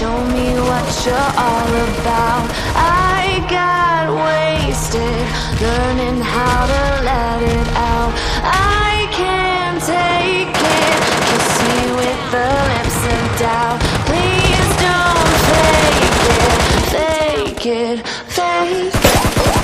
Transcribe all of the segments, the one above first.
you're all about. I got wasted, learning how to let it out. I can't take it. Kiss me with the lips of doubt. Please don't fake it, fake it, fake it.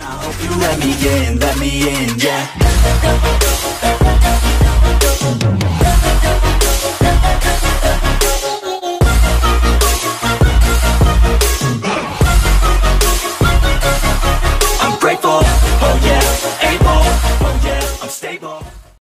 I hope you let me in, let me in, yeah